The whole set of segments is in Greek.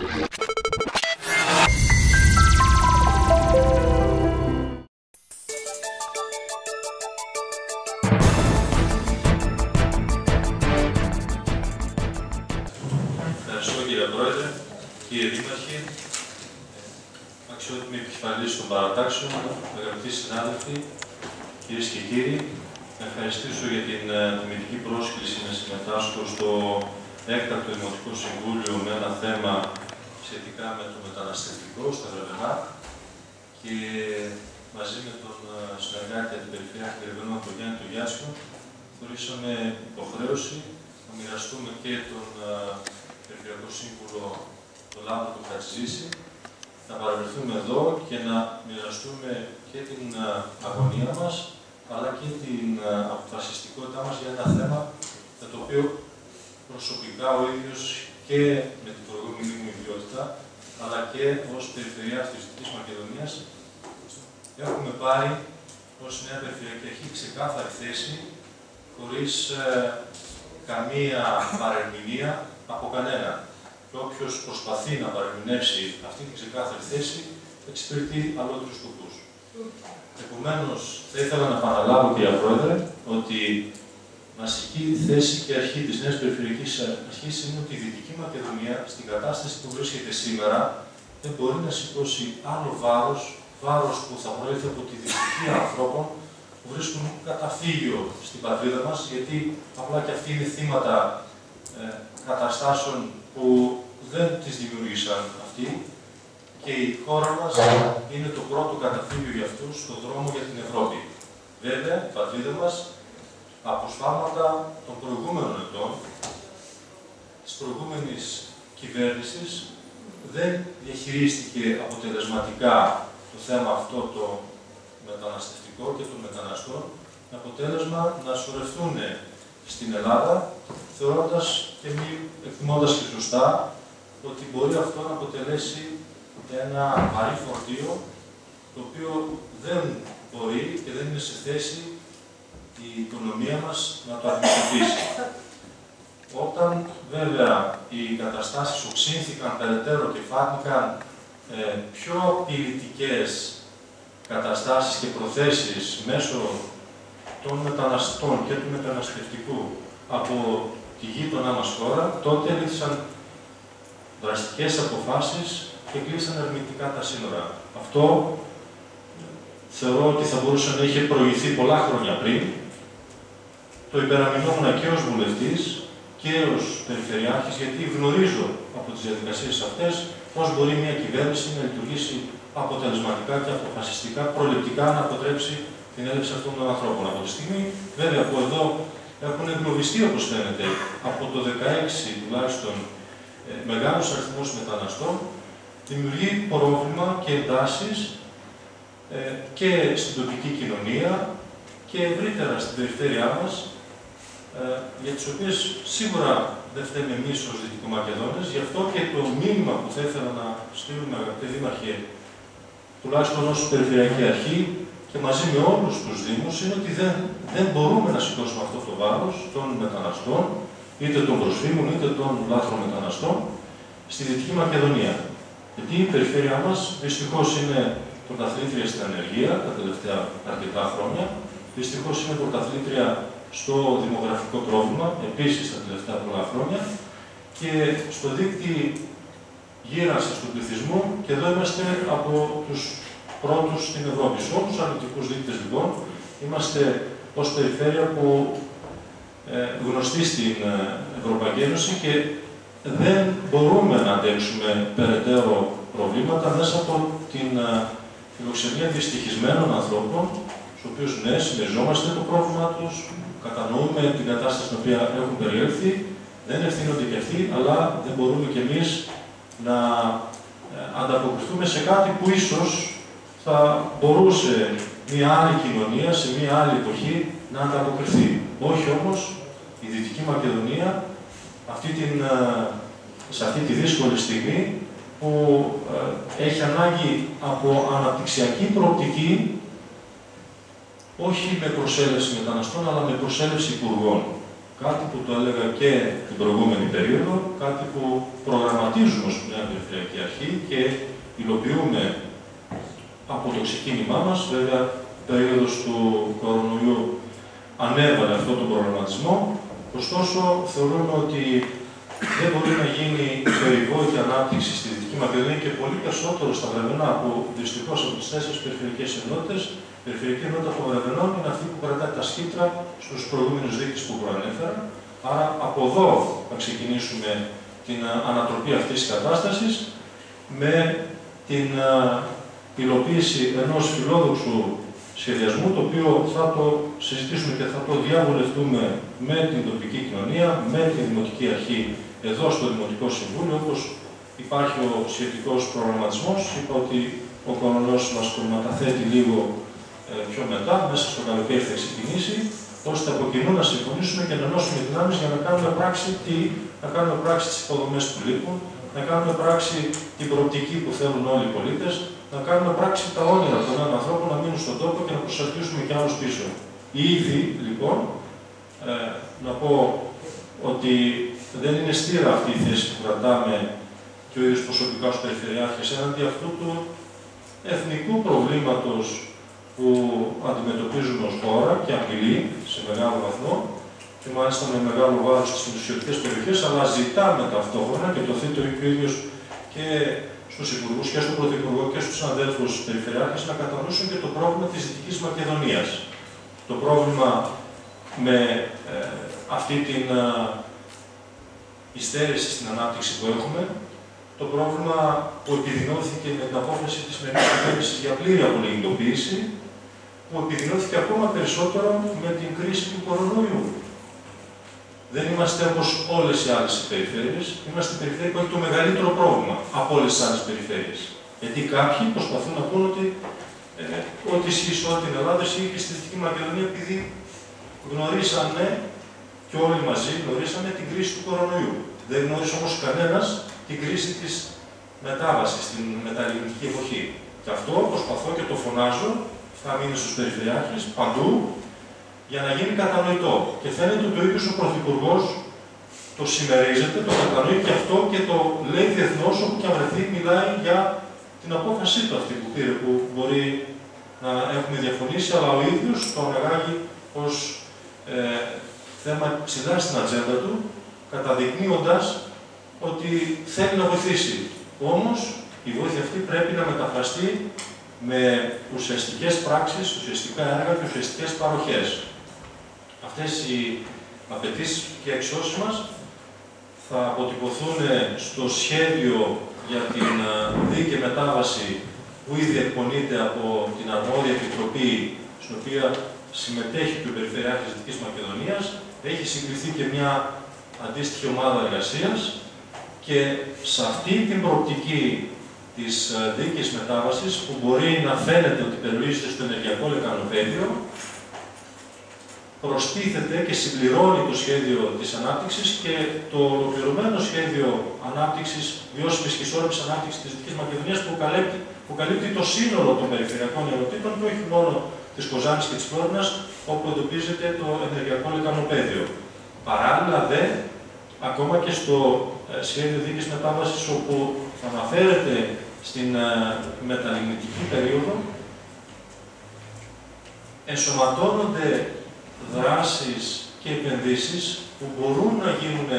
Ευχαριστώ κύριε Πρόεδρε, κύριε Δήμαρχε, αξιότιμοι επικεφαλής των παρατάξεων, αγαπητοί συνάδελφοι, κυρίες και κύριοι. Να ευχαριστήσω για την ε, τιμητική πρόσκληση να συμμετάσχω στο έκτακτο Δημοτικό Συμβούλιο με ένα θέμα σχετικά με το μεταναστευτικό στα Ρεβενά και μαζί με τον ε, συνεργάτη αντιπεριφερειάρχη Ρεβενών, τον Γιάννη του Γιάσκο, θεωρήσαμε υποχρέωση να μοιραστούμε και τον ε, Περιφερειακό Σύμβουλο, τον Λάμπο του Χατζήση, να παραβρεθούμε εδώ και να μοιραστούμε και την ε, αγωνία μας, αλλά και την ε, αποφασιστικότητά μας για ένα θέμα με το οποίο προσωπικά ο ίδιος και με την προηγούμενη μου ιδιότητα, αλλά και ως Περιφερειά της Δυτικής Μακεδονίας, έχουμε πάρει ως Νέα Περιφερειακή Αρχή ξεκάθαρη θέση, χωρίς ε, καμία παρεμηνία από κανένα. Και όποιος προσπαθεί να παρεμηνεύσει αυτή την ξεκάθαρη θέση, εξυπηρετεί αλλότερους σκοπούς. Επομένως, θα ήθελα να παραλάβω, κύριε Πρόεδρε, ότι βασική θέση και αρχή της Νέας Περιφερειακής Αρχής είναι ότι η Δυτική Μακεδονία, στην κατάσταση που βρίσκεται σήμερα, δεν μπορεί να σηκώσει άλλο βάρος, βάρος που θα προέρχεται από τη δυστυχία ανθρώπων που βρίσκουν καταφύγιο στην πατρίδα μας, γιατί απλά και αυτοί είναι θύματα ε, καταστάσεων που δεν τις δημιούργησαν αυτοί και η χώρα μας είναι το πρώτο καταφύγιο για αυτούς στον δρόμο για την Ευρώπη. Βέβαια, η πατρίδα μας, από σφάλματα των προηγούμενων ετών, της προηγούμενης κυβέρνησης, δεν διαχειρίστηκε αποτελεσματικά το θέμα αυτό το μεταναστευτικό και των μεταναστών, με αποτέλεσμα να σωρευτούν στην Ελλάδα, θεωρώντας και μη εκτιμώντας και σωστά ότι μπορεί αυτό να αποτελέσει ένα βαρύ φορτίο, το οποίο δεν μπορεί και δεν είναι σε θέση η οικονομία μας να το αντιμετωπίσει. Όταν βέβαια οι καταστάσεις οξύνθηκαν περαιτέρω και φάνηκαν ε, πιο απειλητικές καταστάσεις και προθέσεις μέσω των μεταναστών και του μεταναστευτικού από τη γείτονά μας χώρα, τότε έλειξαν δραστικές αποφάσεις και κλείσαν αρνητικά τα σύνορα. Αυτό θεωρώ ότι θα μπορούσε να είχε προηγηθεί πολλά χρόνια πριν. Το υπεραμεινόμουν και ως βουλευτής και ως περιφερειάρχης, γιατί γνωρίζω από τις διαδικασίες αυτές πώς μπορεί μια κυβέρνηση να λειτουργήσει αποτελεσματικά και αποφασιστικά, προληπτικά να αποτρέψει την έλευση αυτών των ανθρώπων. Από τη στιγμή, βέβαια, που εδώ έχουν εγκλωβιστεί, όπως φαίνεται, από το 16 τουλάχιστον ε, μεγάλους αριθμούς μεταναστών, δημιουργεί πρόβλημα και εντάσεις ε, και στην τοπική κοινωνία και ευρύτερα στην περιφέρειά μας, ε, για τις οποίες σίγουρα δεν φταίμε εμείς ως Δυτικομακεδόνες, γι' αυτό και το μήνυμα που θα ήθελα να στείλουμε, αγαπητέ Δήμαρχε, τουλάχιστον ως Περιφερειακή Αρχή και μαζί με όλους τους Δήμους, είναι ότι δεν, δεν μπορούμε να σηκώσουμε αυτό το βάρος των μεταναστών, είτε των προσφύγων, είτε των λάθρων μεταναστών, στη Δυτική Μακεδονία. Γιατί η περιφέρειά μας δυστυχώς είναι πρωταθλήτρια στην ανεργία τα τελευταία αρκετά χρόνια, δυστυχώς είναι πρωταθλήτρια στο δημογραφικό πρόβλημα, επίσης τα τελευταία πολλά χρόνια, και στο δίκτυο γύρανσης του πληθυσμού, και εδώ είμαστε από τους πρώτους στην Ευρώπη. Σε όλους τους αρνητικούς δείκτες, λοιπόν, είμαστε ως περιφέρεια που ε, γνωστή στην ε, Ευρωπαϊκή Ένωση και δεν μπορούμε να αντέξουμε περαιτέρω προβλήματα μέσα από την ε, φιλοξενία δυστυχισμένων ανθρώπων, στους οποίους ναι, συμμεριζόμαστε το πρόβλημα τους, κατανοούμε την κατάσταση στην οποία έχουν περιέλθει, δεν ευθύνονται και αυτοί, αλλά δεν μπορούμε κι εμείς να ανταποκριθούμε σε κάτι που ίσως θα μπορούσε μια άλλη κοινωνία, σε μια άλλη εποχή, να ανταποκριθεί. Όχι όμως η Δυτική Μακεδονία αυτή την, ε, σε αυτή τη δύσκολη στιγμή που ε, έχει ανάγκη από αναπτυξιακή προοπτική όχι με προσέλευση μεταναστών, αλλά με προσέλευση υπουργών. Κάτι που το έλεγα και την προηγούμενη περίοδο, κάτι που προγραμματίζουμε ως μια Περιφερειακή Αρχή και υλοποιούμε από το ξεκίνημά μας. Βέβαια, η περίοδος του κορονοϊού ανέβαλε αυτό τον προγραμματισμό. Ωστόσο, θεωρούμε ότι δεν μπορεί να γίνει περιβόητη ανάπτυξη στη Δυτική Μακεδονία και πολύ περισσότερο στα Βρεβενά, που δυστυχώς από τις τέσσερις περιφερειακές ενότητες, η περιφερειακή ενότητα των Βρεβενών είναι αυτή που κρατάει τα σκύπτρα στους προηγούμενους δείκτε που προανέφερα. Άρα, από εδώ θα ξεκινήσουμε την ανατροπή αυτής της κατάστασης με την υλοποίηση ενός φιλόδοξου σχεδιασμού, το οποίο θα το συζητήσουμε και θα το διαβουλευτούμε με την τοπική κοινωνία, με τη Δημοτική Αρχή εδώ στο Δημοτικό Συμβούλιο, όπως υπάρχει ο σχετικός προγραμματισμός. Είπα ότι ο κορονός μας το μεταθέτει λίγο ε, πιο μετά, μέσα στο καλοκαίρι θα ξεκινήσει, ώστε από κοινού να συμφωνήσουμε και να ενώσουμε δυνάμεις για να κάνουμε πράξη, τι, να κάνουμε πράξη τις υποδομές που λείπουν, να κάνουμε πράξη την προοπτική που θέλουν όλοι οι πολίτες, να κάνουμε πράξη τα όνειρα των ανθρώπων να μείνουν στον τόπο και να προσαρτήσουμε κι άλλους πίσω. Ήδη, λοιπόν, ε, να πω ότι δεν είναι στήρα αυτή η θέση που κρατάμε και ο ίδιος προσωπικά ως Περιφερειάρχης έναντι αυτού του εθνικού προβλήματος που αντιμετωπίζουμε ως χώρα και απειλεί σε μεγάλο βαθμό και μάλιστα με μεγάλο βάρος στις νοσιωτικές περιοχές, αλλά ζητάμε ταυτόχρονα και το θέτει ο ίδιος και στους υπουργούς και στον Πρωθυπουργό και στους αδέλφους Περιφερειάρχε να κατανοήσουν και το πρόβλημα της Δυτικής Μακεδονίας. Το πρόβλημα με ε, αυτή την υστέρηση στην ανάπτυξη που έχουμε, το πρόβλημα που επιδεινώθηκε με την απόφαση της σημερινή κυβέρνηση για πλήρη απολυγητοποίηση, που επιδεινώθηκε ακόμα περισσότερο με την κρίση του κορονοϊού. Δεν είμαστε όπω όλες οι άλλες περιφέρειες. Είμαστε η περιφέρεια που έχει το μεγαλύτερο πρόβλημα από όλες τις άλλες περιφέρειες. Γιατί κάποιοι προσπαθούν να πούν ότι ε, ό,τι ισχύει σε όλη την Ελλάδα ισχύει και στη Δυτική Μακεδονία, επειδή γνωρίσαμε και όλοι μαζί γνωρίσαμε την κρίση του κορονοϊού. Δεν γνώρισε όμως κανένας την κρίση της μετάβασης, την μεταλληλική εποχή. Και αυτό προσπαθώ και το φωνάζω, θα μείνει στους περιφερειάρχες παντού, για να γίνει κατανοητό. Και φαίνεται ότι ο ίδιος ο Πρωθυπουργός το συμμερίζεται, το κατανοεί και αυτό και το λέει διεθνώς όπου και αν βρεθεί, μιλάει για την απόφασή του αυτή που πήρε, που μπορεί να έχουμε διαφωνήσει, αλλά ο ίδιος το αναγάγει ως ε, θέμα ψηλά στην ατζέντα του, καταδεικνύοντας ότι θέλει να βοηθήσει. Όμως η βοήθεια αυτή πρέπει να μεταφραστεί με ουσιαστικές πράξεις, ουσιαστικά έργα και ουσιαστικές παροχές αυτές οι απαιτήσεις και εξώσεις μας θα αποτυπωθούν στο σχέδιο για την ε, δίκαιη μετάβαση που ήδη εκπονείται από την αρμόδια επιτροπή στην οποία συμμετέχει και ο Περιφερειάρχης της Δυτικής Μακεδονίας. Έχει συγκριθεί και μια αντίστοιχη ομάδα εργασίας και σε αυτή την προοπτική της ε, δίκαιης μετάβασης που μπορεί να φαίνεται ότι περιορίζεται στο ενεργειακό λεκανοπέδιο, προστίθεται και συμπληρώνει το σχέδιο της ανάπτυξης και το ολοκληρωμένο σχέδιο ανάπτυξης, βιώσιμης και ισόρροπης ανάπτυξης της Δυτικής Μακεδονίας που καλύπτει, που καλύπτει το σύνολο των περιφερειακών ενωτήτων και όχι μόνο της Κοζάνης και της Φλόρινας, όπου εντοπίζεται το ενεργειακό λεκανοπέδιο. Παράλληλα δε, ακόμα και στο ε, σχέδιο δίκης μετάβασης, όπου θα αναφέρεται στην ε, μεταλληνητική περίοδο, ενσωματώνονται δράσεις και επενδύσεις που μπορούν να γίνουν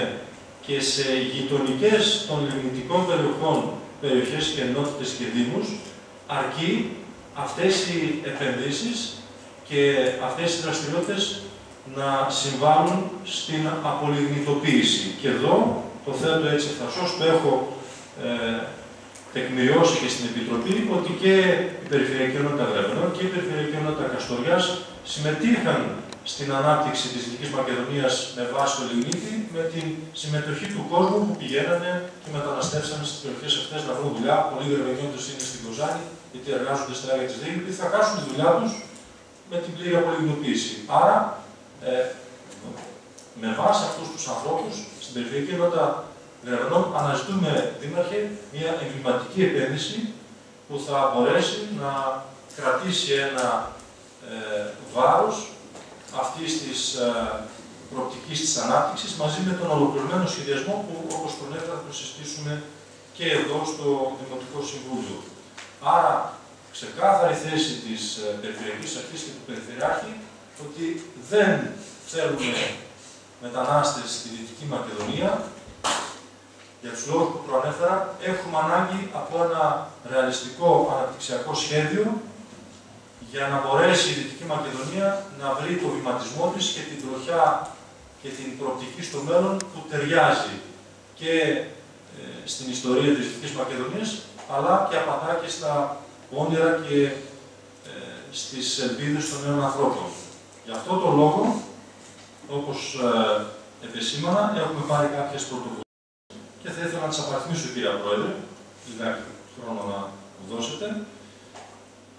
και σε γειτονικές των λιμνητικών περιοχών, περιοχές και ενότητες και δήμους, αρκεί αυτές οι επενδύσεις και αυτές οι δραστηριότητες να συμβάλλουν στην απολιγνητοποίηση. Και εδώ το θέτω έτσι ευθαρσώς, το έχω ε, τεκμηριώσει και στην Επιτροπή, ότι και η Περιφερειακή Ενότητα Γραβενών και η Περιφερειακή Ενότητα Καστοριάς συμμετείχαν στην ανάπτυξη της Δυτικής Μακεδονίας με βάση το Λιμνίτη, με την συμμετοχή του κόσμου που πηγαίνανε και μεταναστεύσανε στις περιοχές αυτές να βρουν δουλειά. Πολλοί γερμανιώτες είναι στην Κοζάνη, γιατί εργάζονται στα έργα της Δήμητης, θα χάσουν τη δουλειά τους με την πλήρη απολυμνοποίηση. Άρα, ε, με βάση αυτούς τους ανθρώπους, στην περιφερειακή ενότητα Γερμανών, αναζητούμε, Δήμαρχε, μια εγκληματική επένδυση που θα μπορέσει να κρατήσει ένα ε, βάρος αυτής της ε, προοπτικής της ανάπτυξης μαζί με τον ολοκληρωμένο σχεδιασμό που όπως προανέφερα θα το συστήσουμε και εδώ στο Δημοτικό Συμβούλιο. Άρα, ξεκάθαρη θέση της ε, Περιφερειακής Αρχής και του Περιφερειάρχη ότι δεν θέλουμε μετανάστες στη Δυτική Μακεδονία, για τους λόγους που προανέφερα, έχουμε ανάγκη από ένα ρεαλιστικό αναπτυξιακό σχέδιο για να μπορέσει η Δυτική Μακεδονία να βρει το βηματισμό της και την τροχιά και την προοπτική στο μέλλον που ταιριάζει και ε, στην ιστορία της Δυτικής Μακεδονίας, αλλά και απαντά και στα όνειρα και ε, στις ελπίδες των νέων ανθρώπων. Γι' αυτό το λόγο, όπως ε, επεσήμανα, έχουμε πάρει κάποιες πρωτοβουλίες και θα ήθελα να τις απαριθμίσω, κύριε Πρόεδρε, λιγάκι χρόνο να μου δώσετε,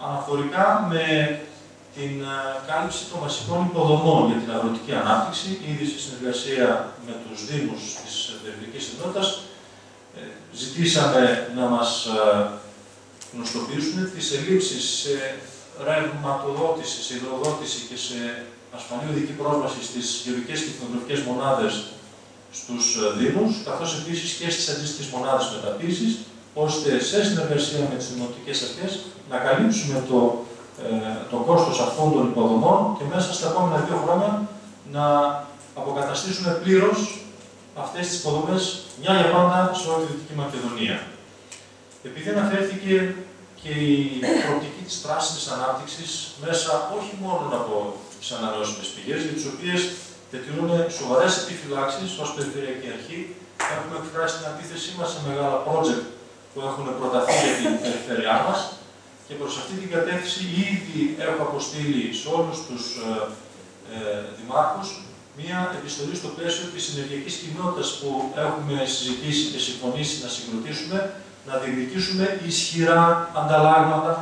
αναφορικά με την ε, κάλυψη των βασικών υποδομών για την αγροτική ανάπτυξη, ήδη σε συνεργασία με τους Δήμους της Περιφερειακής Ενότητας, ε, ζητήσαμε να μας ε, γνωστοποιήσουν τις ελλείψεις σε ρευματοδότηση, σε υδροδότηση και σε ασφαλή οδική πρόσβαση στις γεωργικές και εθνογραφικές μονάδες στους Δήμους, καθώς επίσης και στις αντίστοιχες μονάδες μεταποίησης, ώστε σε συνεργασία με τις δημοτικές αρχές να καλύψουμε το, ε, το κόστος αυτών των υποδομών και μέσα στα επόμενα δύο χρόνια να αποκαταστήσουμε πλήρως αυτές τις υποδομές μια για πάντα σε όλη τη Δυτική Μακεδονία. Επειδή αναφέρθηκε και η προοπτική της πράσινης ανάπτυξης μέσα όχι μόνο από τις ανανεώσιμες πηγές, για τις οποίες διατηρούμε σοβαρές επιφυλάξεις ως Περιφερειακή Αρχή. Έχουμε εκφράσει την αντίθεσή μας σε μεγάλα project που έχουν προταθεί για την περιφέρειά μας και προς αυτή την κατεύθυνση ήδη έχω αποστείλει σε όλους τους ε, ε, δημάρχους μία επιστολή στο πλαίσιο της συνεργειακής κοινότητας που έχουμε συζητήσει και συμφωνήσει να συγκροτήσουμε, να διεκδικήσουμε ισχυρά ανταλλάγματα,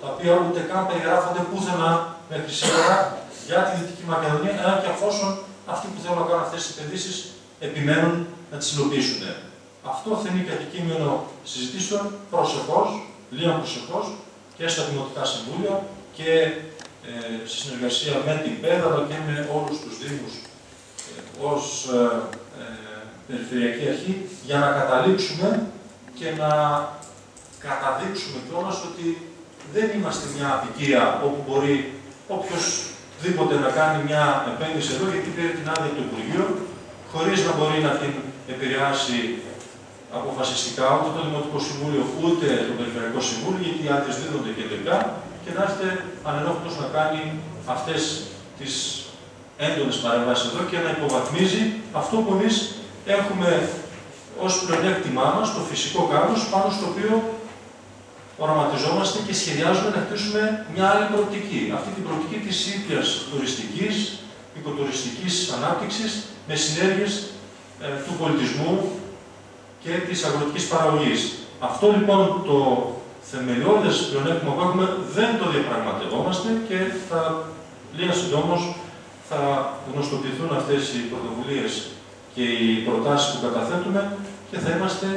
τα οποία ούτε καν περιγράφονται πουθενά μέχρι σήμερα για τη Δυτική Μακεδονία, εάν και αφόσον αυτοί που θέλουν να κάνουν αυτές τις επενδύσεις επιμένουν να τις υλοποιήσουν. Αυτό θα είναι και αντικείμενο συζητήσεων προσεχώς, λίγο προσεχώς, και στα Δημοτικά Συμβούλια και ε, σε συνεργασία με την ΠΕΔ, αλλά και με όλους τους Δήμους ε, ως ε, ε, Περιφερειακή Αρχή, για να καταλήξουμε και να καταδείξουμε κιόλας ότι δεν είμαστε μια απικία όπου μπορεί οποιοδήποτε να κάνει μια επένδυση εδώ, γιατί πήρε την άδεια του Υπουργείου, χωρίς να μπορεί να την επηρεάσει αποφασιστικά ούτε το Δημοτικό Συμβούλιο ούτε το Περιφερειακό Συμβούλιο, γιατί οι άδειε δίνονται κεντρικά και να είστε ανενόχλητος να κάνει αυτές τις έντονες παρεμβάσεις εδώ και να υποβαθμίζει αυτό που εμείς έχουμε ως πλεονέκτημά μας, το φυσικό κάδο, πάνω στο οποίο οραματιζόμαστε και σχεδιάζουμε να χτίσουμε μια άλλη προοπτική. Αυτή την προοπτική της ίδιας τουριστικής, οικοτουριστικής ανάπτυξης με συνέργειες ε, του πολιτισμού, και της αγροτικής παραγωγής. Αυτό λοιπόν το θεμελιώδες πλεονέκτημα που έχουμε δεν το διαπραγματευόμαστε και θα λίγα συντόμως θα γνωστοποιηθούν αυτές οι πρωτοβουλίες και οι προτάσεις που καταθέτουμε και θα είμαστε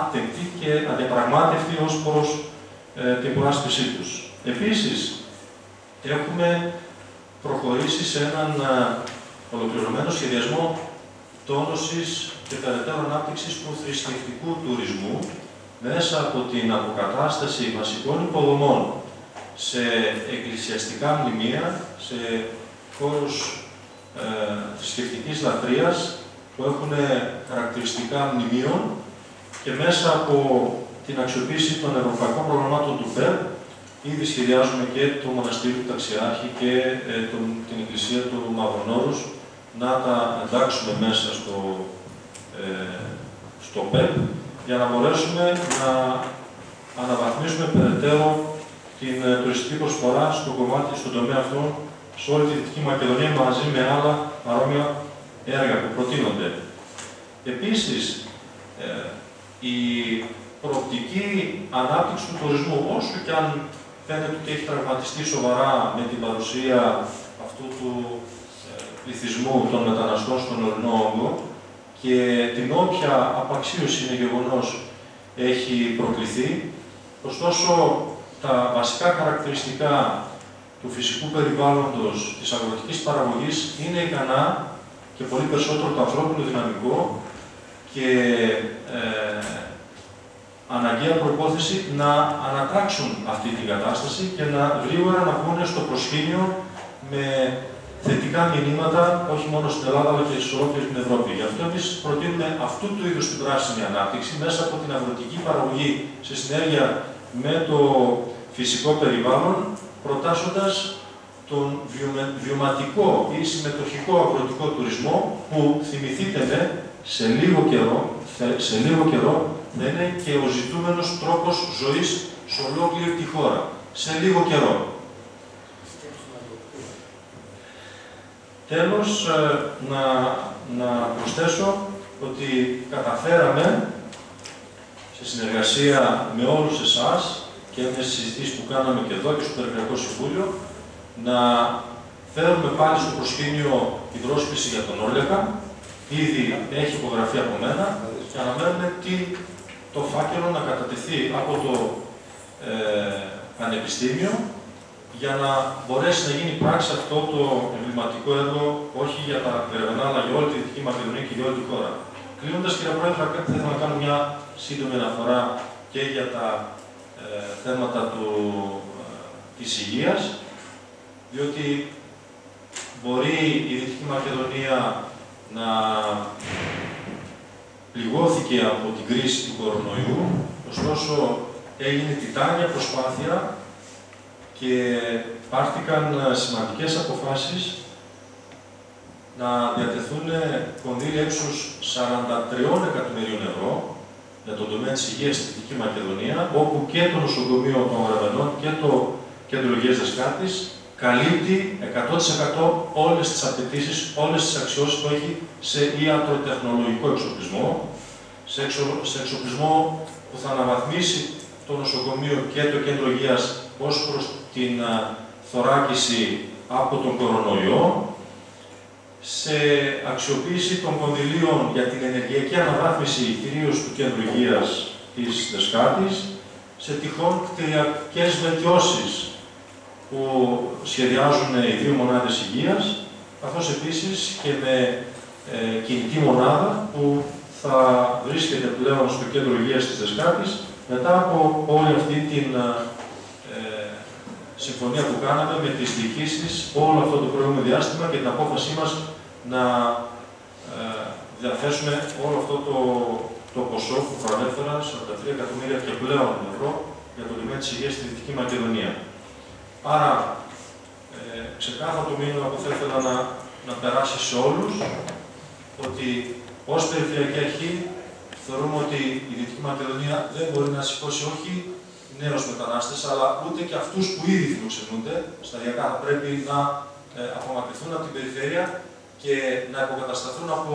άτεκτοι και αδιαπραγμάτευτοι ως προς ε, την προάσπιση τους. Επίσης, έχουμε προχωρήσει σε έναν ε, ολοκληρωμένο σχεδιασμό τόνωσης και περαιτέρω ανάπτυξης του θρησκευτικού τουρισμού μέσα από την αποκατάσταση βασικών υποδομών σε εκκλησιαστικά μνημεία, σε χώρους ε, θρησκευτικής λατρείας που έχουν χαρακτηριστικά μνημείων και μέσα από την αξιοποίηση των ευρωπαϊκών προγραμμάτων του ΠΕΡ ήδη σχεδιάζουμε και το μοναστήριο του Ταξιάρχη και ε, τον, την εκκλησία του Μαυρονόρους να τα εντάξουμε μέσα στο ε, στο ΠΕΠ για να μπορέσουμε να αναβαθμίσουμε περαιτέρω την ε, τουριστική προσφορά στο κομμάτι, στον τομέα αυτό, σε όλη τη Δυτική Μακεδονία μαζί με άλλα παρόμοια έργα που προτείνονται. Επίσης, ε, η προοπτική ανάπτυξη του τουρισμού, όσο και αν φαίνεται ότι έχει τραυματιστεί σοβαρά με την παρουσία αυτού του πληθυσμού των μεταναστών στον ορεινό όγκο, και την όποια απαξίωση είναι γεγονός έχει προκληθεί. Ωστόσο, τα βασικά χαρακτηριστικά του φυσικού περιβάλλοντος της αγροτικής παραγωγής είναι ικανά και πολύ περισσότερο το ανθρώπινο δυναμικό και ε, αναγκαία προπόθεση να ανατράξουν αυτή την κατάσταση και να γρήγορα να βγουν στο προσκήνιο με θετικά μηνύματα, όχι μόνο στην Ελλάδα αλλά και σε όλη την Ευρώπη. Γι' αυτό εμείς προτείνουμε αυτού του είδους την πράσινη ανάπτυξη μέσα από την αγροτική παραγωγή σε συνέργεια με το φυσικό περιβάλλον, προτάσσοντας τον βιωματικό ή συμμετοχικό αγροτικό τουρισμό που θυμηθείτε με σε λίγο καιρό, σε λίγο καιρό να είναι και ο ζητούμενος τρόπος ζωής σε ολόκληρη τη χώρα. Σε λίγο καιρό. Τέλος, ε, να, να προσθέσω ότι καταφέραμε σε συνεργασία με όλους εσάς και με τις συζητήσεις που κάναμε και εδώ και στο Περιφερειακό Συμβούλιο να φέρουμε πάλι στο προσκήνιο η πρόσκληση για τον Όλεκα. Ήδη έχει υπογραφεί από μένα και αναμένουμε τι, το φάκελο να κατατεθεί από το ε, Πανεπιστήμιο για να μπορέσει να γίνει πράξη αυτό το εμβληματικό έργο, όχι για τα Βερβενά, αλλά για όλη τη Δυτική Μακεδονία και για όλη τη χώρα. Κλείνοντας, κύριε Πρόεδρε, θα ήθελα να κάνω μια σύντομη αναφορά και για τα ε, θέματα του, ε, της υγείας, διότι μπορεί η Δυτική Μακεδονία να πληγώθηκε από την κρίση του κορονοϊού, ωστόσο έγινε τιτάνια προσπάθεια και πάρθηκαν ε, σημαντικές αποφάσεις να διατεθούν κονδύλια ύψους 43 εκατομμυρίων ευρώ για τον τομέα της υγείας στη Δυτική Μακεδονία, όπου και το νοσοκομείο των Γραβενών και το κέντρο υγείας Δεσκάτης καλύπτει 100% όλες τις απαιτήσεις, όλες τις αξιώσεις που έχει σε ιατροτεχνολογικό εξοπλισμό, σε, σε εξοπλισμό που θα αναβαθμίσει το νοσοκομείο και το κέντρο υγείας ως προς την θωράκιση από τον κορονοϊό, σε αξιοποίηση των κονδυλίων για την ενεργειακή αναβάθμιση κυρίως του κέντρου υγείας της Δεσκάτης, σε τυχόν κτηριακές βελτιώσεις που σχεδιάζουν οι δύο μονάδες υγείας, καθώς επίσης και με ε, κινητή μονάδα που θα βρίσκεται πλέον στο κέντρο υγείας της Δεσκάτης μετά από όλη αυτή την ε, συμφωνία που κάναμε με τις διοικήσεις όλο αυτό το προηγούμενο διάστημα και την απόφασή μας να ε, διαθέσουμε όλο αυτό το, το ποσό που προανέφερα, 43 εκατομμύρια και πλέον ευρώ, για το τομέα της υγείας στη Δυτική Μακεδονία. Άρα, ε, ξεκάθαρο το μήνυμα που θα ήθελα να, να περάσει σε όλους, ότι ως Περιφερειακή Αρχή θεωρούμε ότι η Δυτική Μακεδονία δεν μπορεί να σηκώσει όχι νέους μετανάστες, αλλά ούτε και αυτούς που ήδη φιλοξενούνται. Σταδιακά θα πρέπει να ε, απομακρυνθούν από την περιφέρεια και να υποκατασταθούν από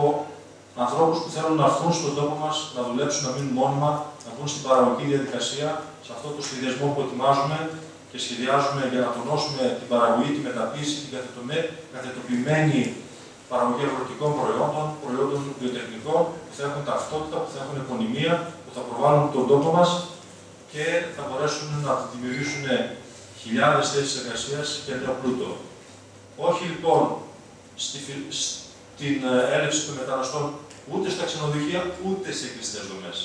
ανθρώπους που θέλουν να έρθουν στον τόπο μας, να δουλέψουν, να μείνουν μόνιμα, να βγουν στην παραγωγική διαδικασία, σε αυτό το σχεδιασμό που ετοιμάζουμε και σχεδιάζουμε για να τονώσουμε την παραγωγή, τη μεταποίηση, την καθετοποιημένη παραγωγή αγροτικών προϊόντων, προϊόντων βιοτεχνικών, που θα έχουν ταυτότητα, που θα έχουν επωνυμία, που θα προβάλλουν τον τόπο μας και θα μπορέσουν να δημιουργήσουν χιλιάδες θέσεις εργασίας και νέο πλούτο. Όχι λοιπόν στη, στην ε, έλευση των μεταναστών ούτε στα ξενοδοχεία, ούτε σε κλειστές δομές.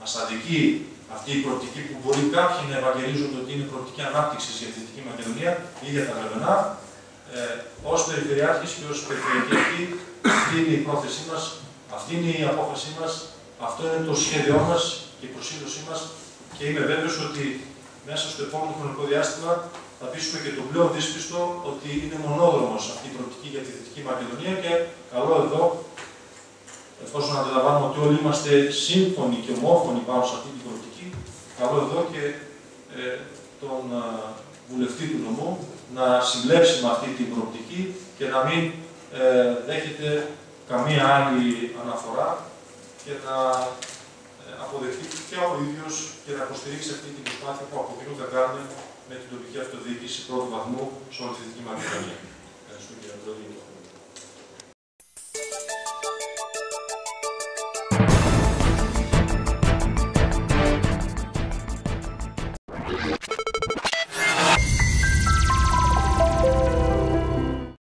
Μας αδικεί αυτή η προοπτική που μπορεί κάποιοι να ευαγγελίζονται ότι είναι προοπτική ανάπτυξης για τη Δυτική Μακεδονία ή για τα Βερβενά. Ε, ως Περιφερειάρχης και ως Περιφερειακή Αρχή, αυτή είναι η πρόθεσή μας, αυτή είναι η απόφασή μας, αυτό είναι το σχέδιό μας και η προσήλωσή μας και είμαι βέβαιος ότι μέσα στο επόμενο χρονικό διάστημα θα πείσουμε και τον πλέον δύσπιστο ότι είναι μονόδρομος αυτή η προοπτική για τη Δυτική Μακεδονία και καλό εδώ, εφόσον αντιλαμβάνουμε ότι όλοι είμαστε σύμφωνοι και ομόφωνοι πάνω σε αυτή την προοπτική, καλό εδώ και ε, τον ε, βουλευτή του νομού να συμπλέψει με αυτή την προοπτική και να μην ε, δέχεται καμία άλλη αναφορά και να ε, αποδεχτεί και ο ίδιος και να υποστηρίξει αυτή την προσπάθεια που από κοινού θα κάνουμε με την τοπική αυτοδιοίκηση πρώτου βαθμού σε όλη τη Δυτική Μακεδονία. Ευχαριστώ κύριε Πρόεδρε.